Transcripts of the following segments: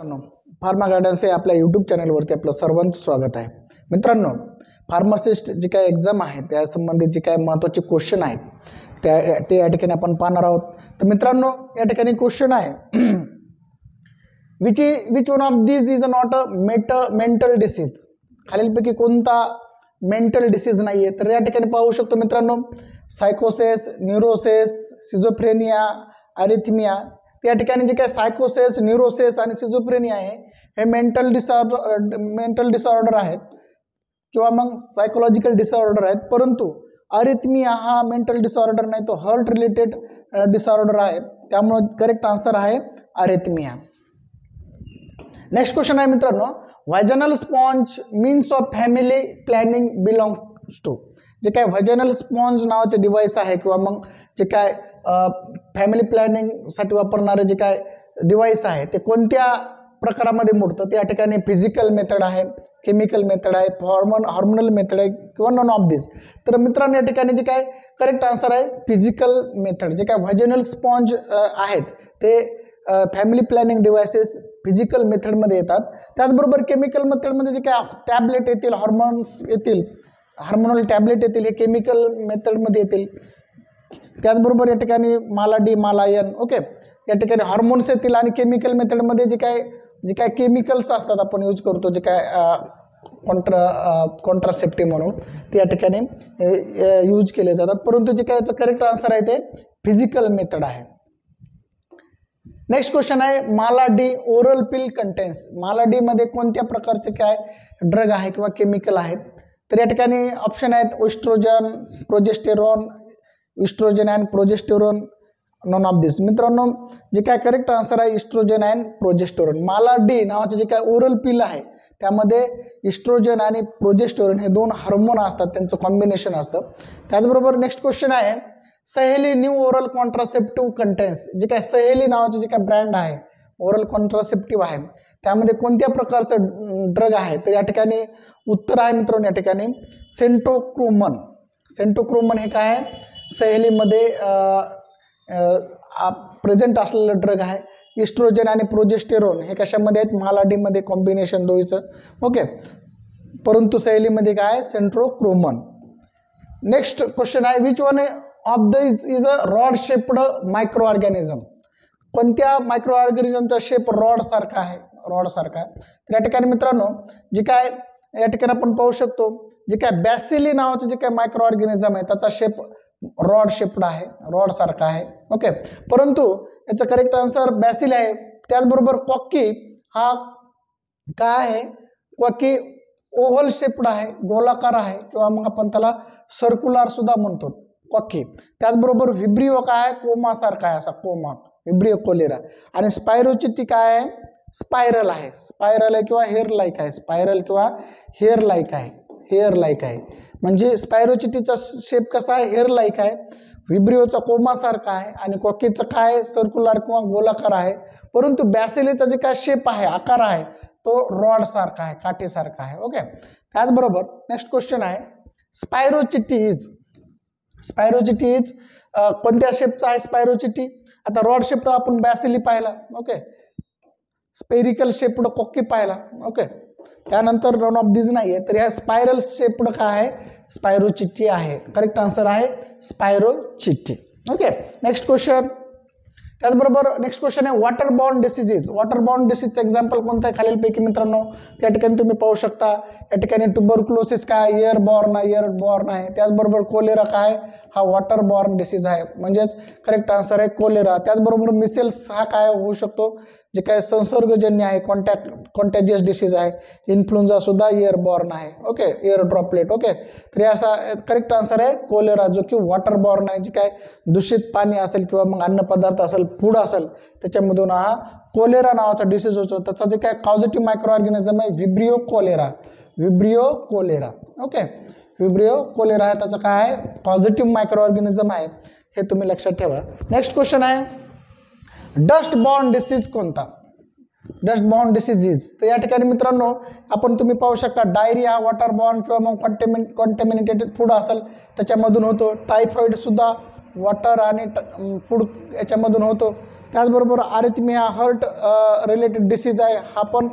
मित्रांनो pharma gardens हे आपल्या यूट्यूब चॅनलवरती आपलं सर्वांचं स्वागत आहे. मित्रांनो फार्मासिस्ट जी काय एक्झाम आहे त्या संबंधित जे काय महत्त्वाचे क्वेश्चन आहेत त्या ते या ठिकाणी आपण पाहणार आहोत. तर मित्रांनो या ठिकाणी क्वेश्चन आहे. Which which one of this is not a met mental disease खालीलपैकी कोणता मेंटल डिसीज नाही आहे तर या ठिकाणी पाहू शकतो मित्रांनो सायकोसेस न्यूरोसेस सिझोफ्रेनिया अरिथमिया या ठिकाणी जे काय सायकोसेस न्यूरोसेस आणि सिझोप्रेनिया आहे हे मेंटल डिसऑर्डर मेंटल डिसऑर्डर आहेत किंवा मग सायकोलॉजिकल डिसऑर्डर आहेत. परंतु अरिथमिया हा मेंटल डिसऑर्डर नाही तो हर्ट रिलेटेड डिसऑर्डर आहे. त्यामुळं करेक्ट आन्सर आहे अरेथमिया नेक्स्ट क्वेश्चन आहे मित्रांनो vaginal sponge means of family planning belong to जे काय व्हायजनल स्पॉन्ज नावाचे डिव्हाइस आहे किंवा मग जे काय फॅमिली प्लॅनिंगसाठी वापरणारे जे काय डिव्हाइस आहे ते कोणत्या प्रकारामध्ये मोडतं? त्या ठिकाणी फिजिकल मेथड आहे केमिकल मेथड आहे हॉर्मोन हॉर्मोनल मेथड आहे किंवा नॉन ऑफ दिस तर मित्रांनो या ठिकाणी जे काय करेक्ट आन्सर आहे फिजिकल मेथड जे काय व्हॅजनल स्पॉन्ज आहेत ते फॅमिली प्लॅनिंग डिव्हायसेस फिजिकल मेथडमध्ये येतात. त्याचबरोबर केमिकल मेथडमध्ये जे काय टॅबलेट येतील हॉर्मोन्स येतील हार्मोनल टॅबलेट येतील हे केमिकल मेथडमध्ये येतील. त्याचबरोबर या ठिकाणी माला डी मालायन ओके. या ठिकाणी हॉर्मोन्स येतील आणि केमिकल मेथडमध्ये जे काय जे काय केमिकल्स असतात आपण यूज करतो जे काय कॉन्ट्रा कॉन्ट्रासेप्टिव्ह म्हणून ते या ठिकाणी यूज केले जातात. परंतु जे काय याचं करेक्ट आन्सर आहे ते फिजिकल मेथड आहे. नेक्स्ट क्वेश्चन आहे Mala D oral pill contains मालाडीमध्ये कोणत्या प्रकारचे काय ड्रग आहे किंवा केमिकल आहेत? तर या ठिकाणी ऑप्शन आहेत oestrogen progesterone oestrogen and progesterone none of this मित्रांनो जे काय करेक्ट आन्सर आहे इस्ट्रोजन अँड प्रोजेस्टेरन माला डी नावाचे जे काय ओरल पिल आहे त्यामध्ये इस्ट्रोजन आणि प्रोजेस्टोरन हे दोन हार्मोन असतात त्यांचं कॉम्बिनेशन असतं. त्याचबरोबर नेक्स्ट क्वेश्चन आहे सहेली न्यू ओरल कॉन्ट्रासेप्टिव्ह कंटेन्स जे काय सहेली नावाचे जे काय ब्रँड आहे ओरल कॉन्ट्रासेप्टिव्ह आहे त्यामध्ये कोणत्या प्रकारचं ड्रग आहे? तर या ठिकाणी उत्तर आहे मित्रांनो या ठिकाणी. सेंटोक्रोमन सेंटोक्रोमन हे काय आहे? सहेलीमध्ये प्रेझेंट असलेलं ड्रग आहे. इस्ट्रोजन आणि प्रोजेस्टेरॉन हे कशामध्ये आहेत? मालाडीमध्ये कॉम्बिनेशन दोईचं ओके परंतु सहेलीमध्ये काय आहे? सेंट्रोक्रोमन नेक्स्ट क्वेश्चन आहे which one of the is is a rod shaped micro organism कोणत्या मायक्रो ऑर्गॅनिझमचा शेप रॉड सारखा आहे? रॉड सारखा आहे. तर या ठिकाणी मित्रांनो जे काय या ठिकाणी आपण पाहू शकतो जे काय बॅसिली नावाचं जे काय मायक्रो ऑर्गॅनिझम आहे त्याचा शेप रॉड शेप्ड आहे रॉड सारखा आहे. ओके परंतु याचं करेक्ट आन्सर बॅसिल आहे. त्याचबरोबर कॉकी हा काय आहे? कॉकी ओव्हल शेप्ड आहे गोलाकार आहे किंवा मग आपण त्याला सर्क्युलर सुद्धा म्हणतो. कॉकी त्याचबरोबर व्हिब्रिओ काय आहे? कोमा सारखा आहे असा कोमा व्हिब्रिओ कोलेरा आणि स्पायरोची ती काय आहे? स्पायरल आहे. स्पायरल आहे किंवा हेअर लाईक आहे. स्पायरल किंवा हेअर लाईक आहे. हेअर लाईक आहे. म्हणजे स्पायरोचिटीचा शेप कसा आहे? हेअर लाईक आहे. विब्रिओचा कोमासारखा आहे आणि कॉकीचं काय? सर्क्युलर किंवा गोलाकार आहे. परंतु बॅसेलीचा जे काय शेप आहे आकार आहे तो रॉड सारखा आहे काठीसारखा आहे. ओके त्याचबरोबर नेक्स्ट क्वेश्चन आहे. स्पायरोचिटी इज स्पायरोचिटी इज कोणत्या शेपचा आहे स्पायरोचिटी आता रॉड शेप आपण बॅसिली पाहिला. ओके स्पेरिकल शेपड कॉकी पाहिला ओके त्यानंतर रन ऑफ दिज नाही आहे. तर ह्या स्पायरल शेपड काय आहे? स्पायरो चिठ्ठी आहे. करेक्ट आन्सर आहे स्पायरो चिठ्ठी ओके नेक्स्ट क्वेश्चन त्याचबरोबर नेक्स्ट क्वेश्चन आहे water borne diseases water borne डिसीजचं example कोणतं आहे खालीलपैकी मित्रांनो? त्या ठिकाणी तुम्ही पाहू शकता. या ठिकाणी ट्युबरक्लोसिस काय एअर बॉर्न आहे एअर बॉर्न आहे. त्याचबरोबर कोलेरा काय हा वॉटर बॉर्न डिसीज आहे. म्हणजेच करेक्ट आन्सर आहे कोलेरा त्याचबरोबर मिसेल्स हा काय होऊ शकतो? जे काय संसर्गजन्य आहे कॉन्टॅक्ट कॉन्टॅजियस डिसीज आहे इन्फ्लुएन्झा सुद्धा बॉर्न आहे. ओके एअर ड्रॉपलेट ओके तर असा करेक्ट आन्सर आहे कोलेरा जो की वॉटर बॉर्न आहे जे काय दूषित पाणी असेल किंवा मग अन्नपदार्थ असेल फूड असेल त्याच्यामधून हा कोलेरा नावाचा डिसीज होतो. त्याचा जे काय कॉझिटिव्ह मायक्रो ऑर्गॅनिझम आहे vibrio cholera vibrio cholera okay vibrio cholera आहे त्याचं काय आहे? पॉझिटिव्ह मायक्रो ऑर्गॅनिझम आहे. हे तुम्ही लक्षात ठेवा. नेक्स्ट क्वेश्चन आहे. डस्ट बॉर्न डिसीज कोणता? डस्ट बॉर्न डिसीजीज तर या ठिकाणी मित्रांनो आपण तुम्ही पाहू शकता डायरिया वॉटर बॉर्न किंवा मग कॉन्टेमिन कॉन्टेमिनेटेड फूड असेल त्याच्यामधून होतो. टायफॉईडसुद्धा वॉटर आणि फूड याच्यामधून होतो. त्याचबरोबर आरिथमिया हर्ट रिलेटेड डिसीज आहे. हा पण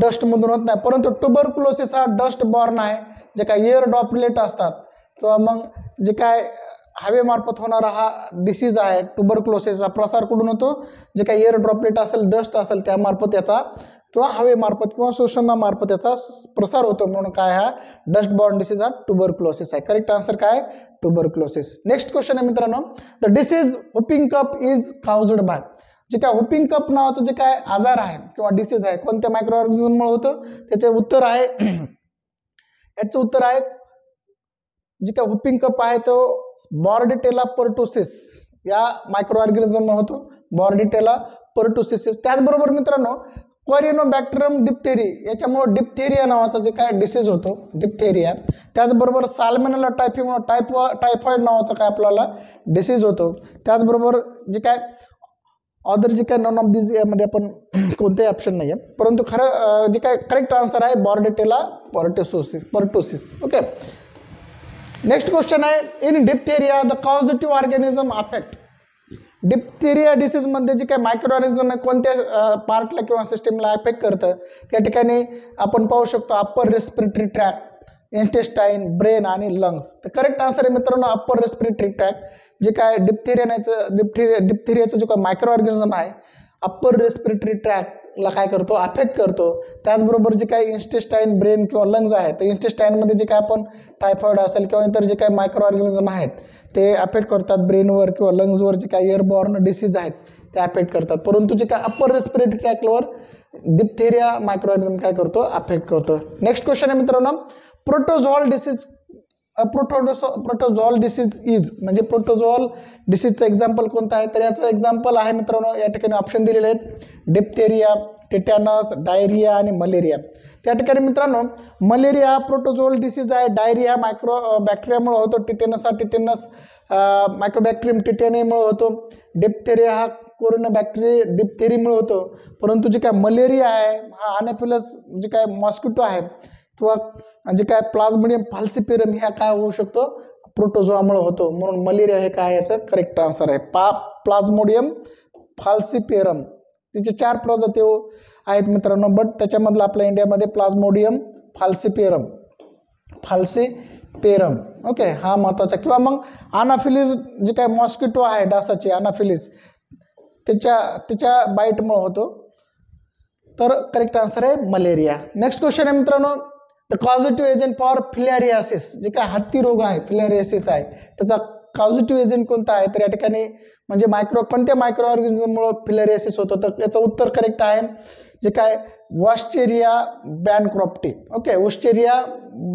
डस्टमधून होत नाही. परंतु ट्युबरक्लोसिस हा डस्ट बॉर्न आहे जे काय एअर ड्रॉपलेट असतात. किंवा मग जे काय हवेमार्फत होणारा हा डिसीज आहे ट्युबरक्लोसिसचा प्रसार कुठून होतो? जे काही एअर ड्रॉपलेट असेल डस्ट असेल त्यामार्फत याचा किंवा हवेमार्फत किंवा शोषणामार्फत याचा प्रसार होतो म्हणून काय हा? डस्ट बॉर्न डिसीज हा ट्युबरक्लोसिस आहे. करेक्ट आन्सर काय ट्युबरक्लोसिस नेक्स्ट क्वेश्चन आहे मित्रांनो. The disease whooping cough is caused by जे काय हुपिंग कप नावाचं जे काय आजार आहे किंवा डिसीज आहे कोणत्या मायक्रो ऑर्गॅनिझममुळे होतं? त्याचे उत्तर आहे याचं उत्तर आहे जे काय हुपिंग कप आहे तो बॉर्डिटेला पर्टोसिस या मायक्रो ऑर्गॅनिझम होतो. बॉर्डिटेला पर्टोसिस त्याचबरोबर मित्रांनो क्वारिनो बॅक्टेरियम डिप्थेरी याच्यामुळे डिप्थेरिया नावाचा जे काय डिसीज होतो डिप्थेरिया त्याचबरोबर साल्मेनला टायफीमुळे टायफ टायफॉइड नावाचा काय आपल्याला डिसीज होतो. त्याचबरोबर जे काय अदर जे काय नॉन ऑफ दिस यामध्ये आपण कोणतेही ऑप्शन नाही आहे परंतु खरं जे काय करेक्ट आन्सर आहे Bordetella pertussis pertussis okay next question आहे in diphtheria the causative organism affect diphtheria डिसीजमध्ये जे काही मायक्रो ऑर्गॅनिझम आहे कोणत्या पार्टला किंवा सिस्टीमला अफेक्ट करतं त्या ठिकाणी आपण पाहू शकतो upper respiratory tract intestine brain आणि लंग्स तर करेक्ट आन्सर आहे मित्रांनो अप्पर रेस्पिरेटरी ट्रॅक जे काय डिप्थेरियाचं डिप्थेरिया डिप्थेरियाचं जो काय मायक्रो ऑर्गॅनिझम आहे अप्पर रेस्पिरेटरी ला काय करतो? अफेक्ट करतो. त्याचबरोबर जे काही इन्स्टेस्टाईन ब्रेन किंवा लंग्ज आहेत तर इन्स्टेस्टाईनमध्ये जे काय आपण टायफॉईड असेल किंवा इतर जे काही मायक्रो ऑर्गॅनिझम आहेत ते अफेक्ट करतात ब्रेनवर किंवा लंग्सवर जे काही एअरबॉर्न डिसीज आहेत ते अफेक्ट करतात. परंतु जे काय अप्पर रेस्पिरेटरी ट्रॅकवर डिप्थेरिया मायक्रो ऑर्गॅनिझम काय करतो? अफेक्ट करतो. नेक्स्ट क्वेश्चन आहे मित्रांनो. Protozoal disease protozoa protozoal disease is म्हणजे प्रोटोझॉल डिसीजचं एक्झाम्पल कोणतं आहे? तर याचं एक्झाम्पल आहे मित्रांनो या ठिकाणी ऑप्शन दिलेले आहेत. डिप्थेरिया टिटॅनस डायरिया आणि मलेरिया त्या ठिकाणी मित्रांनो मलेरिया हा प्रोटोझोल डिसीज आहे डायरिया मायक्रो बॅक्टेरियामुळे होतो. टिटेनस हा टिटेनस मायक्रोबॅक्टेरियम टिटेनियामुळे होतो. डिप्थेरिया हा कोरोना बॅक्टेरिया डिप्थेरीमुळे होतो. परंतु जे काय मलेरिया आहे हा अनेफिलस जे काय मॉस्किटो आहे किंवा जे काय प्लाझ्मोडियम फाल्सिपेरम ह्या काय होऊ शकतो? प्रोटोझोआमुळे होतो. म्हणून मलेरिया हे काय याचं करेक्ट आन्सर आहे. पा प्लाझ्मोडियम फाल्सिपेरम तिचे चार प्रजाती हो, आहेत मित्रांनो. बट त्याच्यामधलं आपल्या इंडियामध्ये प्लाझ्मोडियम फाल्सिपेरम फाल्सिपेरम ओके हा महत्त्वाचा किंवा मग अनाफिलिस जे काय मॉस्किटो आहे डासाची अनाफिलिस त्याच्या त्याच्या बाईटमुळे होतो. तर करेक्ट आन्सर आहे मलेरिया नेक्स्ट क्वेश्चन आहे मित्रांनो. The causative agent for filariasis जे काय हत्ती रोग आहे फिलॅरियासिस आहे त्याचा कॉझिटिव्ह एजंट कोणता आहे? तर या ठिकाणी म्हणजे मायक्रो कोणत्या मायक्रो ऑर्गॅनिझममुळे फिलॅरियासिस होतं? तर याचं उत्तर करेक्ट आहे. जे काय वॉस्टेरिया बॅनक्रॉप्टी ओके वॉस्टेरिया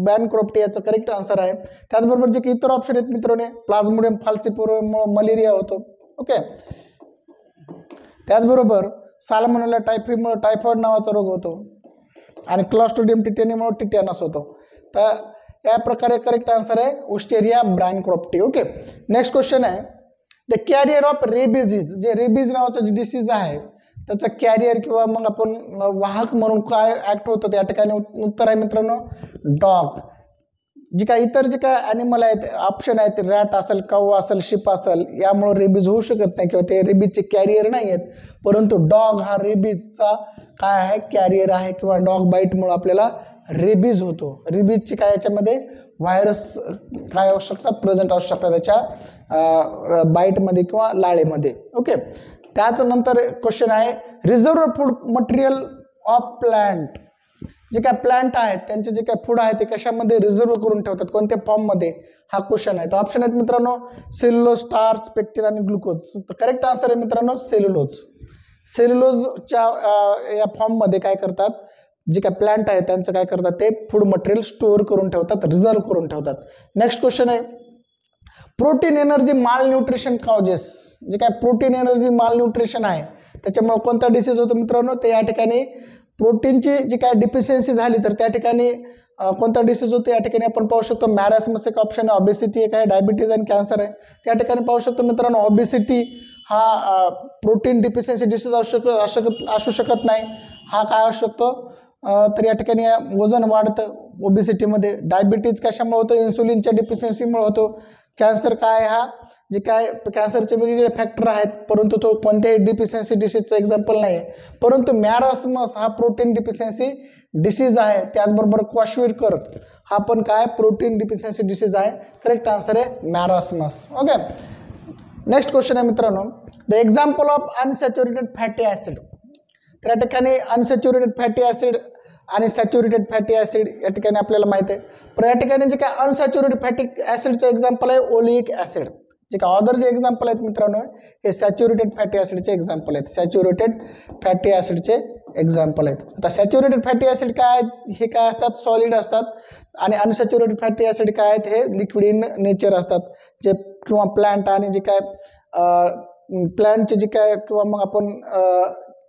बॅनक्रॉप्टी याचं करेक्ट आन्सर आहे. त्याचबरोबर जे काही इतर ऑप्शन आहेत मित्रांनो प्लाझ्मोडियम फाल्सिपोरमुळे मलेरिया होतो. ओके त्याचबरोबर सालमोनेला टायफॉइडमुळे टायफॉइड नावाचा रोग होतो. आणि क्लॉस्टोडियम टिटेनियमुळे टिटॅनस होतो. तर या प्रकारे करेक्ट आन्सर आहे. Wuchereria bancrofti okay next question आहे. द कॅरियर ऑफ रेबिजीज जे रेबीज नावाचं जे डिसीज आहे त्याचं कॅरियर किंवा मग आपण वाहक म्हणून काय ॲक्ट होतं त्या ठिकाणी उत्तर आहे मित्रांनो. डॉग जे काय इतर जे काय ॲनिमल आहेत ऑप्शन आहेत रॅट असेल काऊ असेल शिप असेल यामुळं रेबीज होऊ शकत नाही किंवा ते रेबीजचे कॅरियर नाही आहेत. परंतु डॉग हा रेबीजचा काय आहे? कॅरियर आहे किंवा डॉग बाईटमुळं आपल्याला रेबीज होतो. रेबीजचे काय याच्यामध्ये व्हायरस काय असू शकतात? प्रेझेंट असू शकतात त्याच्या बाईटमध्ये किंवा लाळेमध्ये. ओके त्याच नंतर क्वेश्चन आहे reserve food material of plant जे काय प्लांट आहेत त्यांचे जे काय फूड आहे ते कशामध्ये रिझर्व करून ठेवतात कोणत्या फॉर्ममध्ये हा क्वेश्चन आहे. तर ऑप्शन आहेत मित्रांनो सेल्युलोज स्टार्च पेक्टिन आणि ग्लुकोज तर करेक्ट आन्सर आहे मित्रांनो सेल्युलोज सेल्युलोजच्या या फॉर्ममध्ये काय करतात जे काय प्लांट आहे त्यांचं काय करतात ते फूड मटेरियल स्टोअर करून ठेवतात रिझर्व करून ठेवतात. नेक्स्ट क्वेश्चन आहे protein energy malnutrition causes जे काय प्रोटीन एनर्जी माल न्यूट्रिशन आहे त्याच्यामुळे कोणता डिसीज होतो मित्रांनो ते या ठिकाणी प्रोटीनची जी काय डिफिशियन्सी झाली तर त्या ठिकाणी कोणता डिसीज होतो या ठिकाणी आपण पाहू शकतो मॅरासमस एक ऑप्शन आहे. ऑबेसिटी एक आहे डायबिटीज आणि कॅन्सर आहे. त्या ठिकाणी पाहू शकतो मित्रांनो ऑबेसिटी हा प्रोटीन डिफिशियन्सी डिसीज असू शक शकत असू शकत नाही. हा काय असू शकतो? तर या ठिकाणी वजन वाढतं ओबेसिटीमध्ये डायबिटीज कशामुळे होतं? इन्सुलिनच्या डिफिशियन्सीमुळे होतो. कॅन्सर काय हा? जे काय कॅन्सरचे वेगवेगळे फॅक्टर आहेत परंतु तो कोणत्याही डिफिशियन्सी डिसीजचं एक्झाम्पल नाही आहे परंतु मॅरासमस हा प्रोटीन डिफिशियन्सी डिसीज आहे. त्याचबरोबर क्वाशविरकर हा पण काय? प्रोटीन डिफिशियन्सी डिसीज आहे. करेक्ट आन्सर आहे मॅरासमस ओके नेक्स्ट क्वेश्चन आहे मित्रांनो. The example of unsaturated fatty acid तर या ठिकाणी अनसॅच्युरेटेड फॅटी ॲसिड आणि सॅच्युरेटेड फॅटी ॲसिड या ठिकाणी आपल्याला माहिती आहे. पण या ठिकाणी जे काय अनसॅच्युरेटेड फॅटी ॲसिडचं एक्झाम्पल आहे ओलिक ॲसिड जे का अदर जे एक्झाम्पल आहेत मित्रांनो हे सॅच्युरेटेड फॅटी ॲसिडचे एक्झाम्पल आहेत. सॅच्युरेटेड फॅटी ॲसिडचे एक्झाम्पल आहेत. आता सॅच्युरेटेड फॅटी ॲसिड काय आहेत? हे काय असतात? सॉलिड असतात. आणि अनसॅच्युरेटेड फॅटी ॲसिड काय आहेत? हे लिक्विड इन नेचर असतात. जे किंवा प्लांट आणि जे काय प्लांटचे जे काय किंवा मग आपण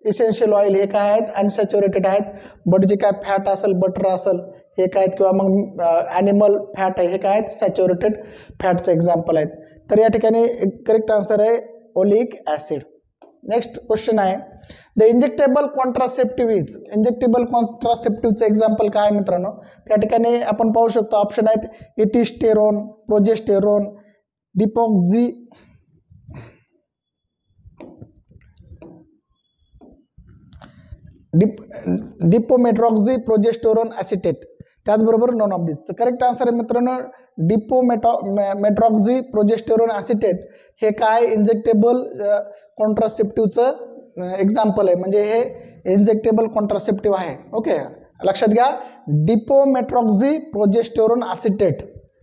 इसेन्शियल ऑइल हे काय आहेत? अनसॅच्युरेटेड आहेत. बट जे काय फॅट असेल बटर असेल हे काय आहेत? किंवा मग ॲनिमल फॅट आहे हे काय आहेत? सॅच्युरेटेड फॅटचं एक्झाम्पल आहेत. तर या ठिकाणी करेक्ट आन्सर आहे ओलिक ॲसिड नेक्स्ट क्वेश्चन आहे the injectable contraceptive is injectable कॉन्ट्रासेप्टिव्हचं example काय आहे मित्रांनो? त्या ठिकाणी आपण पाहू शकतो ऑप्शन आहेत ethisterone progesterone depoxy dep depo medroxy progesterone acetate त्याचबरोबर none of this correct answer आहे मित्रांनो डिपोमेटॉ मेट्रॉक्झी प्रोजेस्टेरोन ॲसिटेट हे काय इंजेक्टेबल कॉन्ट्रासेप्टिव्हचं एक्झाम्पल आहे. म्हणजे हे इंजेक्टेबल कॉन्ट्रासेप्टिव्ह आहे. ओके लक्षात घ्या. Depomedroxy progesterone acetate.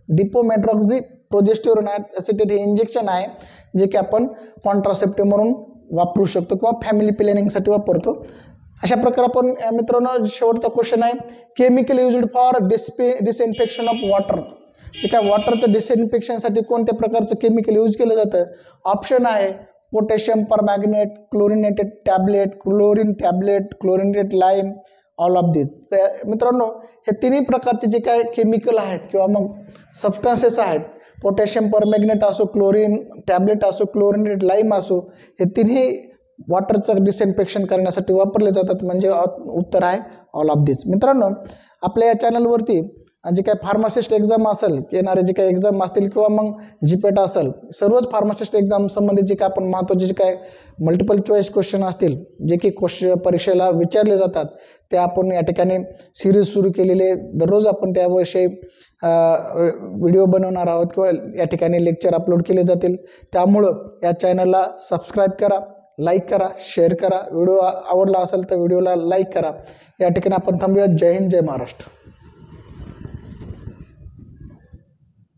Depomedroxy progesterone acetate हे इंजेक्शन आहे जे की आपण कॉन्ट्रासेप्टिव्ह म्हणून वापरू शकतो किंवा फॅमिली प्लॅनिंगसाठी वापरतो. अशा प्रकारे आपण मित्रांनो शेवटचा क्वेश्चन आहे. Chemical used for despair disinfection of water जे काय वॉटरचं डिसइन्फेक्शनसाठी कोणत्या प्रकारचं केमिकल यूज केलं जातं? ऑप्शन आहे potassium permanganate chlorinated tablet chlorine tablet chlorinated lime all of this तर मित्रांनो हे तिन्ही प्रकारचे जे काय केमिकल आहेत किंवा मग सबस्टन्सेस आहेत पोटॅशियम परमॅग्नेट असो क्लोरिन टॅबलेट असो क्लोरिनेटेड लाईम असो हे तिन्ही वॉटरचं डिसइन्फेक्शन करण्यासाठी वापरले जातात. म्हणजे उत्तर आहे ऑल ऑफ दिस मित्रांनो आपल्या या चॅनलवरती जे काय फार्मासिस्ट एक्झाम असेल येणारे जे काही एक्झाम असतील किंवा मग जीपेट असेल सर्वच फार्मासिस्ट एक्झाम संबंधित जे काय आपण महत्त्वाचे जे काय मल्टिपल चॉईस क्वेश्चन असतील जे की क्वेश्चन परीक्षेला विचारले जातात ते आपण या ठिकाणी सिरीज सुरू केलेले दररोज आपण त्याविषयी व्हिडिओ बनवणार आहोत किंवा या ठिकाणी लेक्चर अपलोड केले जातील. त्यामुळं या चॅनलला सबस्क्राईब करा लाईक करा शेअर करा. व्हिडिओ आवडला असेल तर व्हिडिओला लाईक करा. या ठिकाणी आपण थांबूया. जय हिंद जय महाराष्ट्र.